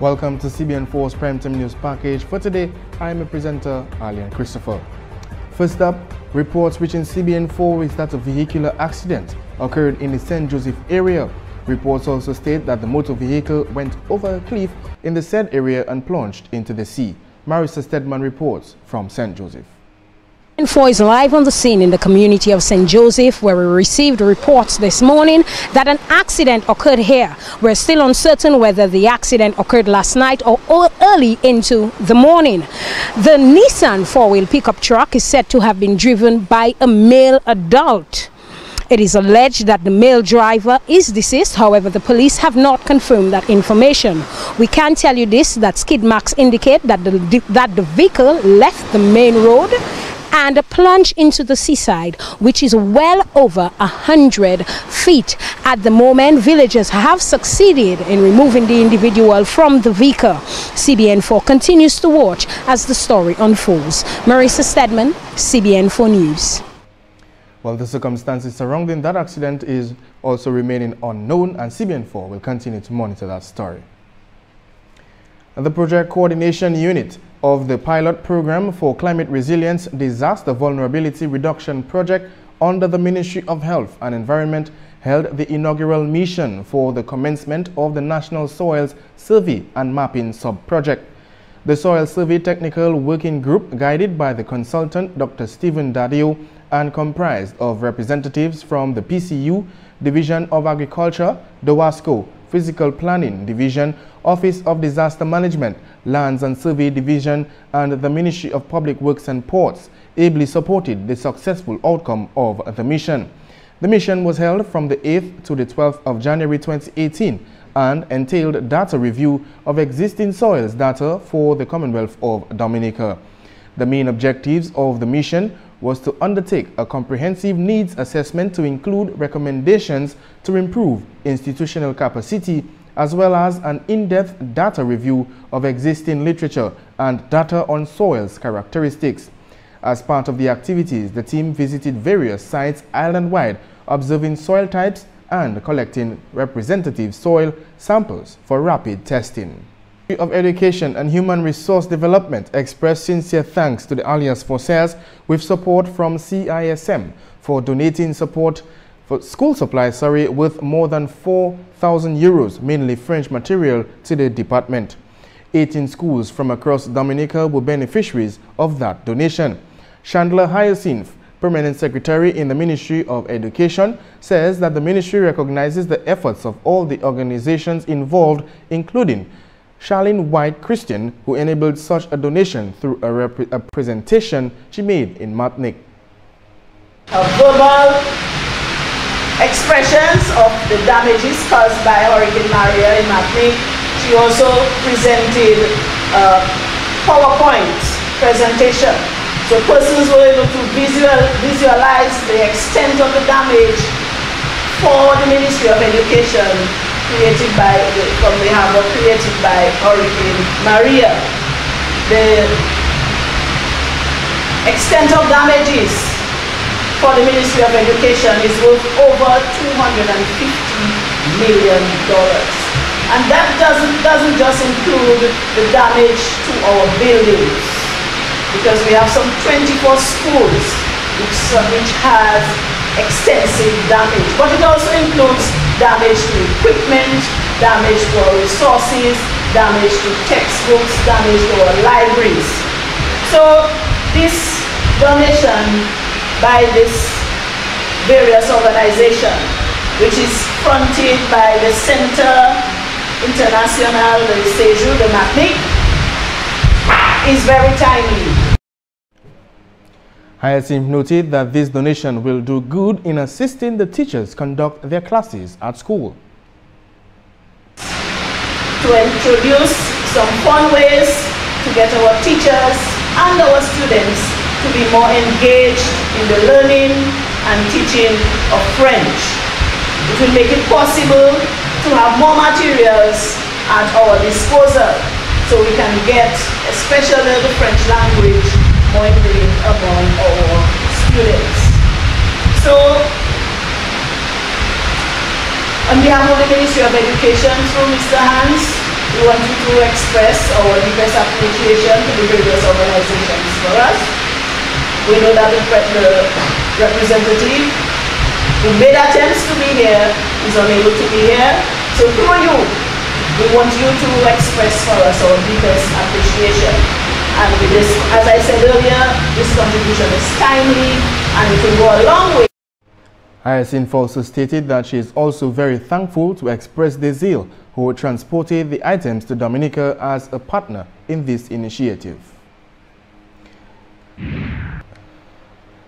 Welcome to CBN4's Primetime News Package. For today, I am a presenter, Alian Christopher. First up, reports reaching CBN4 is that a vehicular accident occurred in the St. Joseph area. Reports also state that the motor vehicle went over a cliff in the said area and plunged into the sea. Marissa Stedman reports from St. Joseph. Info is live on the scene in the community of St. Joseph where we received reports this morning that an accident occurred here. We're still uncertain whether the accident occurred last night or early into the morning. The Nissan four-wheel pickup truck is said to have been driven by a male adult. It is alleged that the male driver is deceased, however, the police have not confirmed that information. We can tell you this, that skid marks indicate that the, that the vehicle left the main road and a plunge into the seaside, which is well over a hundred feet. At the moment, villagers have succeeded in removing the individual from the vehicle. CBN4 continues to watch as the story unfolds. Marissa Stedman, CBN4 News. Well, the circumstances surrounding that accident is also remaining unknown and CBN4 will continue to monitor that story. The Project Coordination Unit of the pilot program for climate resilience disaster vulnerability reduction project under the Ministry of Health and Environment held the inaugural mission for the commencement of the National Soils Survey and Mapping Sub-Project. The Soil Survey Technical Working Group, guided by the consultant Dr. Stephen Dadio and comprised of representatives from the PCU, Division of Agriculture, DOWASCO, Physical Planning Division, Office of Disaster Management, Lands and Survey Division, and the Ministry of Public Works and Ports ably supported the successful outcome of the mission. The mission was held from the 8th to the 12th of January 2018 and entailed data review of existing soils data for the Commonwealth of Dominica. The main objectives of the mission was to undertake a comprehensive needs assessment to include recommendations to improve institutional capacity as well as an in-depth data review of existing literature and data on soils characteristics. As part of the activities, the team visited various sites island-wide, observing soil types and collecting representative soil samples for rapid testing of Education and Human Resource Development expressed sincere thanks to the Alliance Française with support from CISM for donating support for school supplies sorry, with more than 4,000 euros, mainly French material, to the department. 18 schools from across Dominica were beneficiaries of that donation. Chandler Hyacinth, Permanent Secretary in the Ministry of Education, says that the ministry recognizes the efforts of all the organizations involved, including Charlene White Christian, who enabled such a donation through a, a presentation she made in Martinique. verbal expressions of the damages caused by Hurricane Maria in Martinique. She also presented a PowerPoint presentation. So persons were able to visual, visualize the extent of the damage for the Ministry of Education created by, the, from the harbor created by Hurricane Maria. The extent of damages for the Ministry of Education is worth over $250 million. And that doesn't, doesn't just include the damage to our buildings, because we have some 24 schools which, which has extensive damage, but it also includes damage to equipment, damage to our resources, damage to textbooks, damage to our libraries. So this donation by this various organization, which is fronted by the Centre International de Séjour de Martinique, is very timely. Hyacinth noted that this donation will do good in assisting the teachers conduct their classes at school. To introduce some fun ways to get our teachers and our students to be more engaged in the learning and teaching of French. It will make it possible to have more materials at our disposal so we can get, especially the French language, monitoring among our students. So, on behalf of the Ministry of Education, through Mr. Hans, we want you to express our deepest appreciation to the various organizations for us. We know that the, the representative who made attempts to be here is unable to be here. So through you, we want you to express for us our deepest appreciation. And with this, as I said earlier, this contribution is timely and it will go a long way. Hyacinth also stated that she is also very thankful to Express des Îles, who transported the items to Dominica as a partner in this initiative.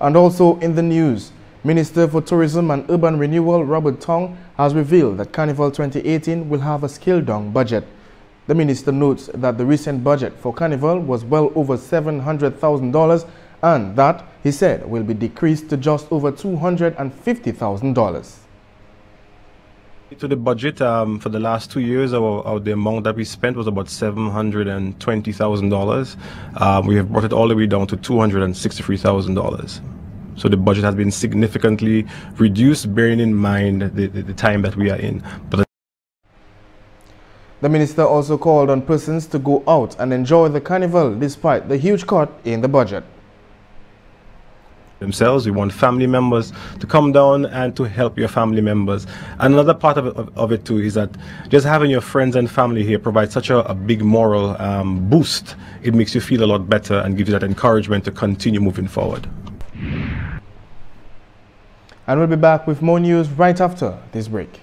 And also in the news, Minister for Tourism and Urban Renewal Robert Tonge has revealed that Carnival 2018 will have a scaled-down budget. The minister notes that the recent budget for Carnival was well over $700,000 and that, he said, will be decreased to just over $250,000. To the budget um, for the last two years, our, our, the amount that we spent was about $720,000. Um, we have brought it all the way down to $263,000. So the budget has been significantly reduced, bearing in mind the, the, the time that we are in. But the minister also called on persons to go out and enjoy the carnival despite the huge cut in the budget themselves. We want family members to come down and to help your family members. And another part of it, of, of it too is that just having your friends and family here provides such a, a big moral um, boost. It makes you feel a lot better and gives you that encouragement to continue moving forward. And we'll be back with more news right after this break.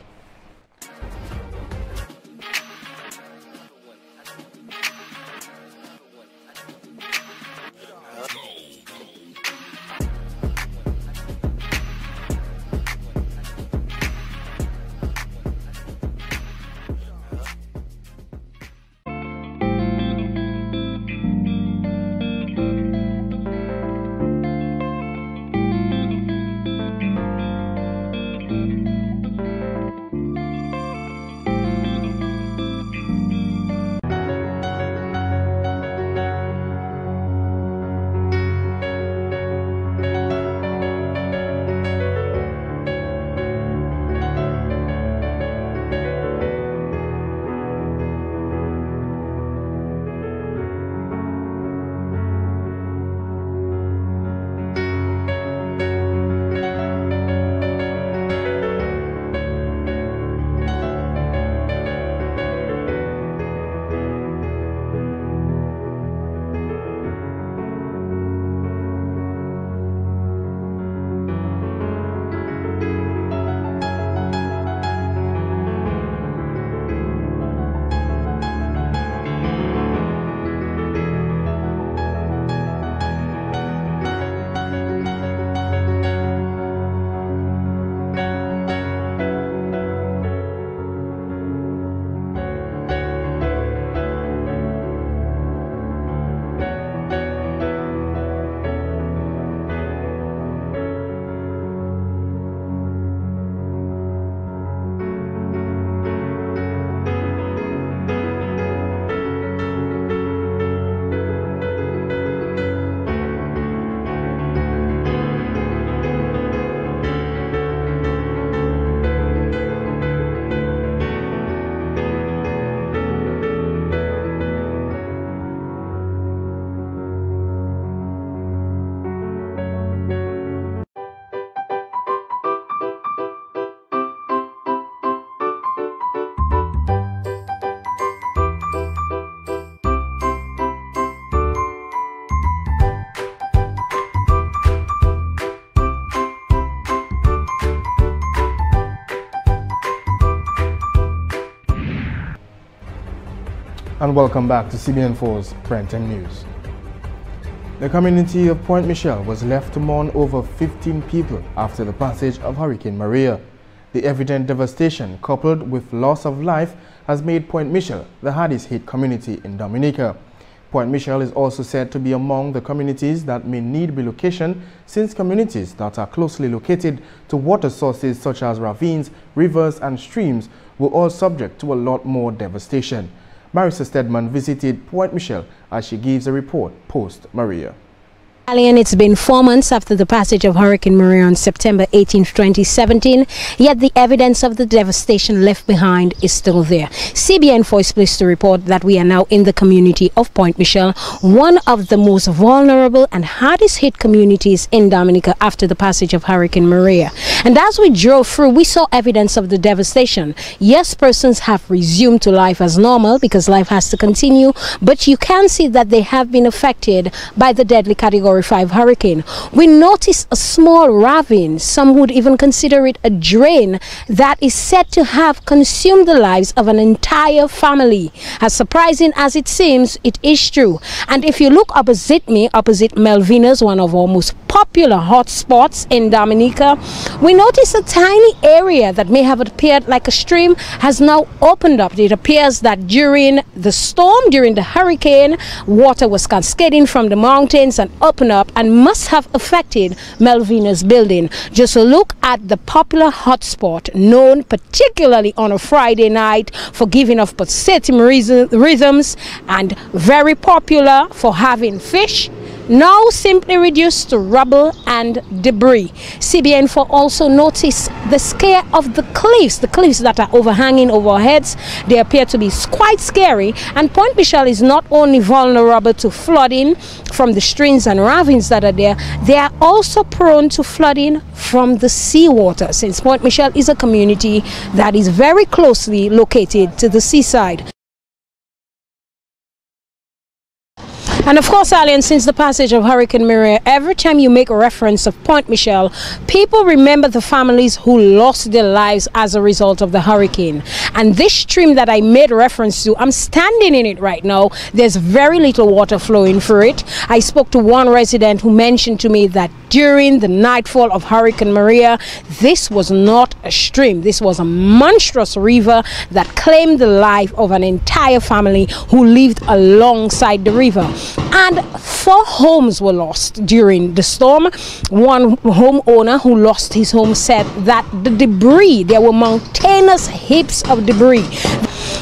And welcome back to CBN4's Primetime News. The community of Point Michel was left to mourn over 15 people after the passage of Hurricane Maria. The evident devastation coupled with loss of life has made Point Michel the hardest hit community in Dominica. Point Michel is also said to be among the communities that may need relocation since communities that are closely located to water sources such as ravines, rivers and streams were all subject to a lot more devastation. Marissa Stedman visited Point Michel as she gives a report post Maria. And it's been four months after the passage of Hurricane Maria on September 18, 2017, yet the evidence of the devastation left behind is still there. CBN 4 is pleased to report that we are now in the community of Point Michel, one of the most vulnerable and hardest hit communities in Dominica after the passage of Hurricane Maria. And as we drove through, we saw evidence of the devastation. Yes, persons have resumed to life as normal because life has to continue, but you can see that they have been affected by the deadly category Category 5 hurricane. We notice a small ravine, some would even consider it a drain, that is said to have consumed the lives of an entire family. As surprising as it seems, it is true. And if you look opposite me, opposite Malvinas, one of our most popular hotspots in Dominica, we notice a tiny area that may have appeared like a stream has now opened up. It appears that during the storm, during the hurricane, water was cascading from the mountains and up up and must have affected Malvina's building. Just look at the popular hotspot known particularly on a Friday night for giving off pulsating rhythms and very popular for having fish now simply reduced to rubble and debris. CBN4 also noticed the scare of the cliffs, the cliffs that are overhanging over our heads. They appear to be quite scary and Point Michel is not only vulnerable to flooding from the streams and ravines that are there, they are also prone to flooding from the seawater since Point Michel is a community that is very closely located to the seaside. And of course, Alien, since the passage of Hurricane Maria, every time you make a reference of Point Michel, people remember the families who lost their lives as a result of the hurricane. And this stream that I made reference to, I'm standing in it right now. There's very little water flowing through it. I spoke to one resident who mentioned to me that during the nightfall of Hurricane Maria, this was not a stream. This was a monstrous river that claimed the life of an entire family who lived alongside the river and four homes were lost during the storm. One homeowner who lost his home said that the debris, there were mountainous heaps of debris.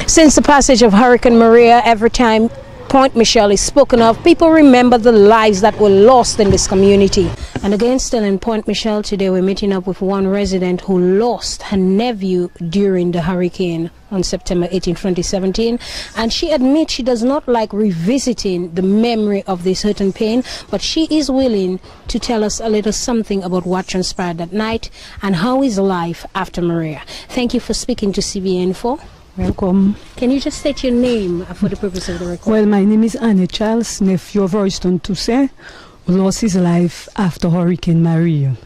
Since the passage of Hurricane Maria, every time Point Michel is spoken of, people remember the lives that were lost in this community. And again, still in Point Michel today, we're meeting up with one resident who lost her nephew during the hurricane on September 18, 2017. And she admits she does not like revisiting the memory of this hurt and pain, but she is willing to tell us a little something about what transpired that night and how is life after Maria. Thank you for speaking to CBN4. Welcome. Can you just state your name for the purpose of the record? Well, my name is Anne Charles, nephew of Royston Toussaint, who lost his life after Hurricane Maria.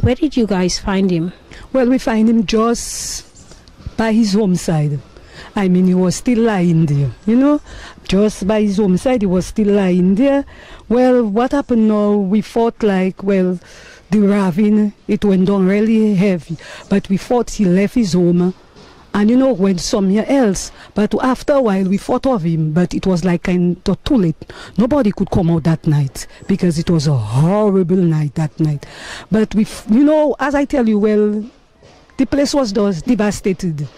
Where did you guys find him? Well, we find him just by his home side. I mean, he was still lying there, you know, just by his home side, he was still lying there. Well, what happened now? We thought like, well, the ravine, it went down really heavy, but we thought he left his home and you know went somewhere else but after a while we thought of him but it was like kind of too late. Nobody could come out that night because it was a horrible night that night. But we you know as i tell you well the place was just devastated.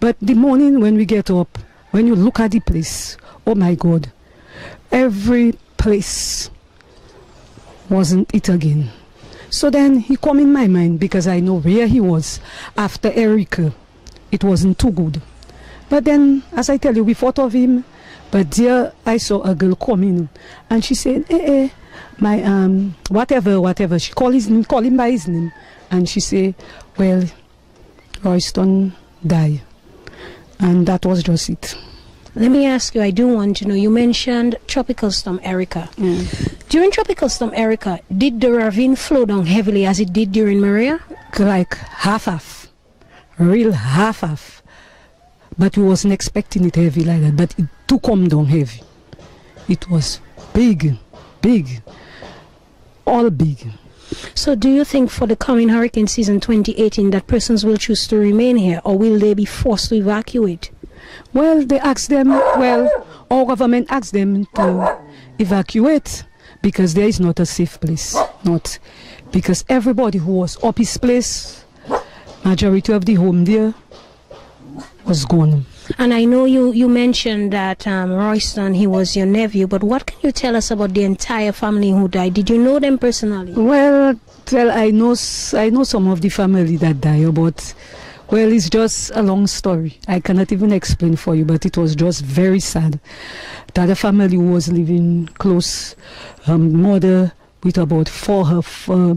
But the morning when we get up when you look at the place oh my god every place wasn't it again. So then he come in my mind because i know where he was after Erika it wasn't too good. But then, as I tell you, we thought of him. But there, I saw a girl coming, and she said, "Eh, eh, my um, whatever, whatever." She called his name, call him by his name, and she said, "Well, Royston died," and that was just it. Let me ask you, I do want to know, you mentioned Tropical Storm Erika. Mm. During Tropical Storm Erika, did the ravine flow down heavily as it did during Maria? Like half half real half half. But we wasn't expecting it heavy like that. But it do come down heavy. It was big, big, all big. So do you think for the coming hurricane season 2018 that persons will choose to remain here or will they be forced to evacuate? Well, they ask them, well, our government asks them to evacuate because there is not a safe place. Not because everybody who was up his place majority of the home there was gone. And I know you, you mentioned that um, Royston, he was your nephew, but what can you tell us about the entire family who died? Did you know them personally? Well, well, I know I know some of the family that died, but well, it's just a long story. I cannot even explain for you, but it was just very sad that the family was living close. Um, mother with about four of uh,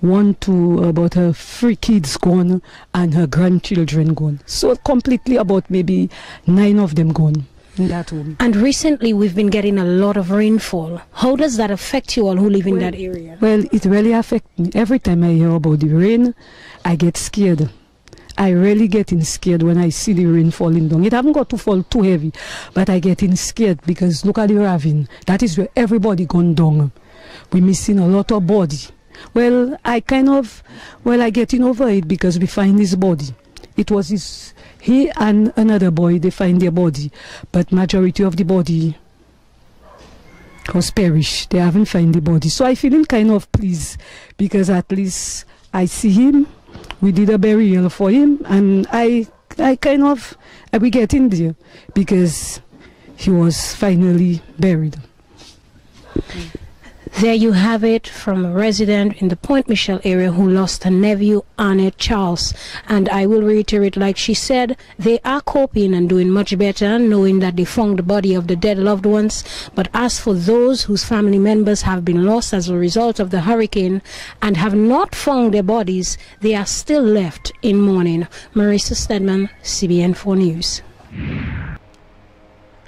one to about her three kids gone and her grandchildren gone. So completely about maybe nine of them gone. In that home. And recently we've been getting a lot of rainfall. How does that affect you all who live in well, that area? Well, it really affects me. Every time I hear about the rain, I get scared. I really getting scared when I see the rain falling down. It haven't got to fall too heavy, but I getting scared because look at the ravine. That is where everybody gone down. We missing a lot of body. Well, I kind of, well, I getting over it because we find his body. It was his, he and another boy, they find their body, but majority of the body was perished. They haven't found the body. So I feeling kind of pleased because at least I see him. We did a burial for him, and I, I kind of, I we get in there because he was finally buried. Mm. There you have it from a resident in the Point Michel area who lost her nephew, Annette Charles. And I will reiterate, like she said, they are coping and doing much better, knowing that they found the body of the dead loved ones. But as for those whose family members have been lost as a result of the hurricane and have not found their bodies, they are still left in mourning. Marissa Stedman, CBN 4 News.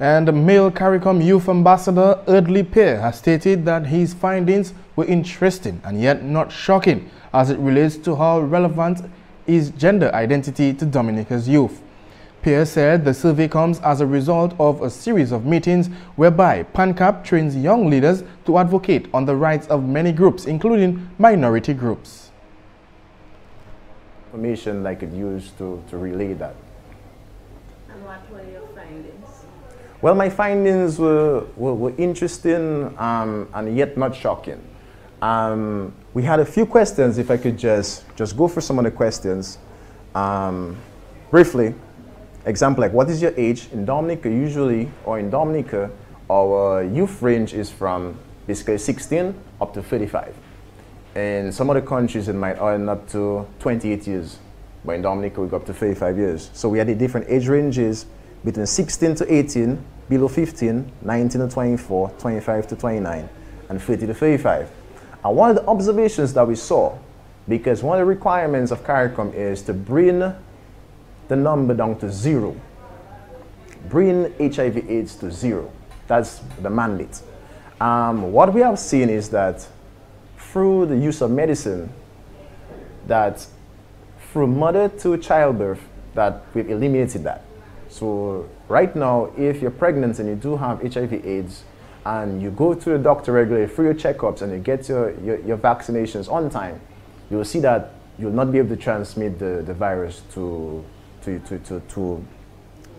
And the male CARICOM youth ambassador Eardley Pierre has stated that his findings were interesting and yet not shocking as it relates to how relevant is gender identity to Dominica's youth. Pierre said the survey comes as a result of a series of meetings whereby PANCAP trains young leaders to advocate on the rights of many groups, including minority groups. Information I could use to, to relay that. And what were your findings? Well, my findings were, were, were interesting um, and yet not shocking. Um, we had a few questions, if I could just, just go for some of the questions. Um, briefly, example like what is your age? In Dominica, usually, or in Dominica, our youth range is from basically 16 up to 35. In some other countries, it might earn up to 28 years. But in Dominica, we go up to 35 years. So we had the different age ranges between 16 to 18, below 15, 19 to 24, 25 to 29, and 30 to 35. And one of the observations that we saw, because one of the requirements of CARICOM is to bring the number down to zero. Bring HIV AIDS to zero. That's the mandate. Um, what we have seen is that through the use of medicine, that through mother to childbirth, that we've eliminated that. So right now, if you're pregnant and you do have HIV AIDS, and you go to the doctor regularly for your checkups and you get your, your, your, vaccinations on time, you'll see that you'll not be able to transmit the, the virus to, to, to, to, to,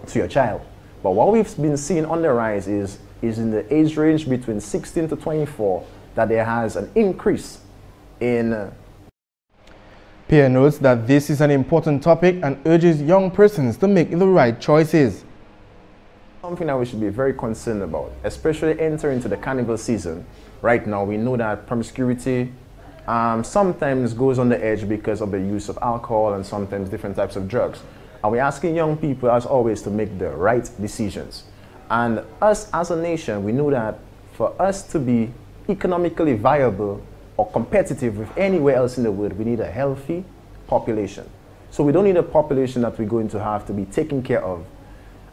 to your child. But what we've been seeing on the rise is, is in the age range between 16 to 24 that there has an increase in Pierre notes that this is an important topic and urges young persons to make the right choices. Something that we should be very concerned about, especially entering into the carnival season. Right now, we know that promiscuity um, sometimes goes on the edge because of the use of alcohol and sometimes different types of drugs. And we're asking young people, as always, to make the right decisions. And us as a nation, we know that for us to be economically viable or competitive with anywhere else in the world, we need a healthy population. So we don't need a population that we're going to have to be taken care of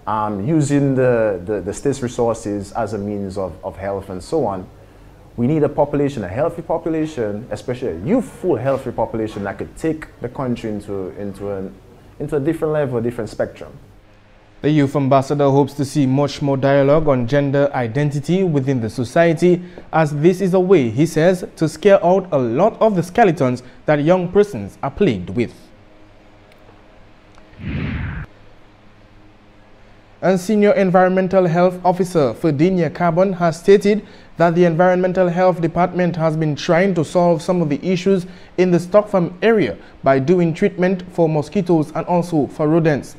um, using the, the, the state's resources as a means of, of health and so on. We need a population, a healthy population, especially a youthful, healthy population that could take the country into, into, an, into a different level, a different spectrum. The youth ambassador hopes to see much more dialogue on gender identity within the society as this is a way, he says, to scare out a lot of the skeletons that young persons are plagued with. And Senior Environmental Health Officer Ferdinia Carbon has stated that the Environmental Health Department has been trying to solve some of the issues in the Stockfarm area by doing treatment for mosquitoes and also for rodents.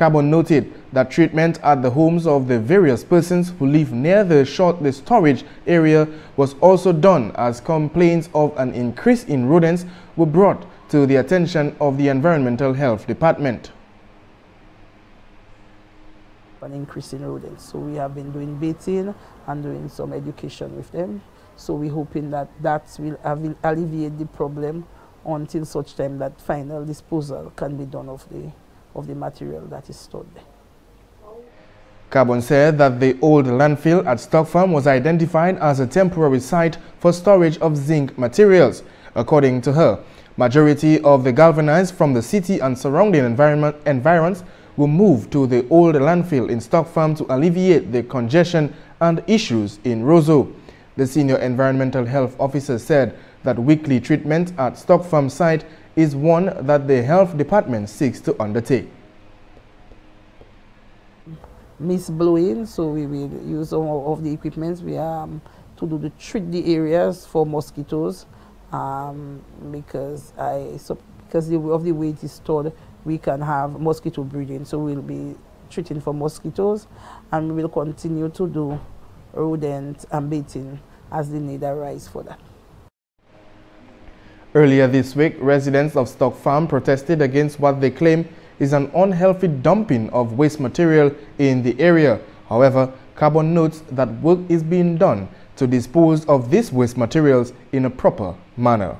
Carbon noted that treatment at the homes of the various persons who live near the, short, the storage area was also done as complaints of an increase in rodents were brought to the attention of the Environmental Health Department. An increase in rodents. So we have been doing baiting and doing some education with them. So we're hoping that that will alleviate the problem until such time that final disposal can be done of the of the material that is stored there. Carbon said that the old landfill at Stock Farm was identified as a temporary site for storage of zinc materials. According to her, majority of the galvanized from the city and surrounding environment environs will move to the old landfill in Stock Farm to alleviate the congestion and issues in Roseau. The senior environmental health officer said that weekly treatment at Stock Farm site is one that the health department seeks to undertake. Mist blowing, so we will use some of the equipment we um, to do the treat the areas for mosquitoes um, because I so because the, of the way it is stored, we can have mosquito breeding. So we'll be treating for mosquitoes, and we will continue to do rodent and baiting as the need arises for that. Earlier this week, residents of Stock Farm protested against what they claim is an unhealthy dumping of waste material in the area. However, Carbon notes that work is being done to dispose of these waste materials in a proper manner.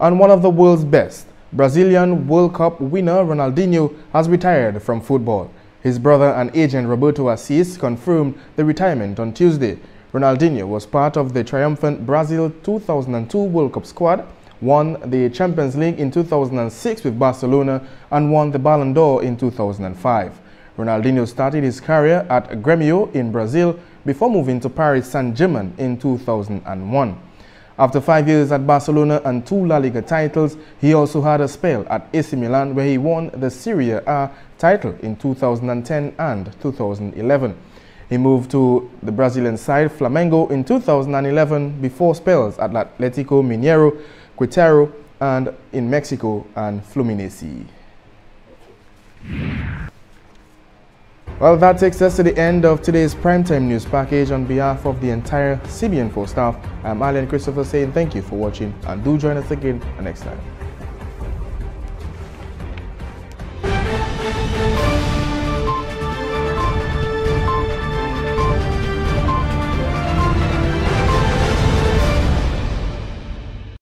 And one of the world's best, Brazilian World Cup winner Ronaldinho has retired from football. His brother and agent Roberto Assis confirmed the retirement on Tuesday. Ronaldinho was part of the triumphant Brazil 2002 World Cup squad, won the Champions League in 2006 with Barcelona and won the Ballon d'Or in 2005. Ronaldinho started his career at Grêmio in Brazil before moving to Paris Saint-Germain in 2001. After five years at Barcelona and two La Liga titles, he also had a spell at AC Milan where he won the Serie A title in 2010 and 2011. He moved to the Brazilian side Flamengo in 2011 before spells at Atletico Mineiro, Querétaro, and in Mexico and Fluminense. Well, that takes us to the end of today's primetime news package. On behalf of the entire CBN4 staff, I'm Alan Christopher saying thank you for watching and do join us again next time.